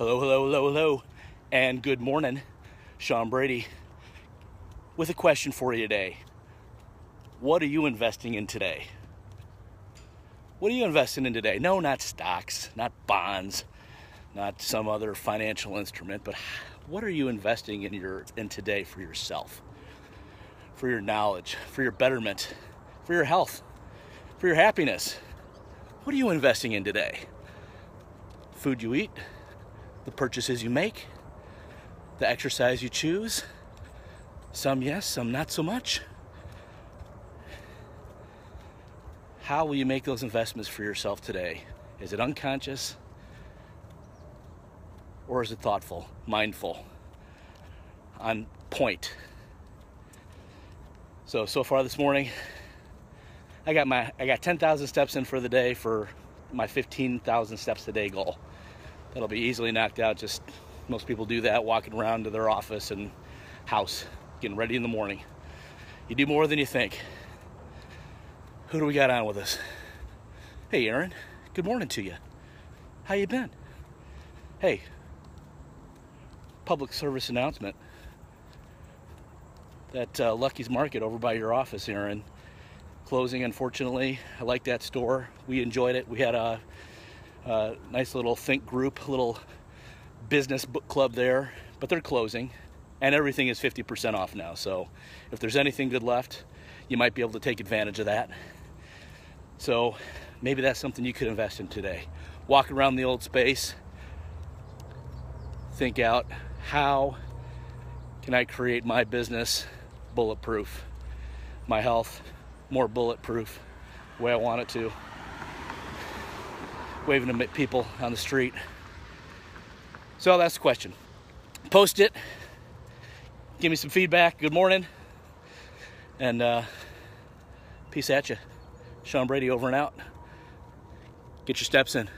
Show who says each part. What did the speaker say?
Speaker 1: Hello, hello, hello, hello, and good morning. Sean Brady with a question for you today. What are you investing in today? What are you investing in today? No, not stocks, not bonds, not some other financial instrument, but what are you investing in your in today for yourself? For your knowledge, for your betterment, for your health, for your happiness. What are you investing in today? Food you eat, the purchases you make, the exercise you choose. Some yes, some not so much. How will you make those investments for yourself today? Is it unconscious? Or is it thoughtful, mindful, on point? So so far this morning, I got my I got 10,000 steps in for the day for my 15,000 steps a day goal. That'll be easily knocked out. Just most people do that walking around to their office and house, getting ready in the morning. You do more than you think. Who do we got on with us? Hey, Aaron. Good morning to you. How you been? Hey, public service announcement. That uh, Lucky's Market over by your office, Aaron, closing unfortunately. I like that store. We enjoyed it. We had a, a nice little think group, little business book club there, but they're closing, and everything is 50% off now. So if there's anything good left, you might be able to take advantage of that. So maybe that's something you could invest in today. Walk around the old space, think out how can I create my business bulletproof, my health more bulletproof, the way I want it to. Waving to people on the street. So that's the question. Post it. Give me some feedback. Good morning. And uh, peace at you. Sean Brady over and out. Get your steps in.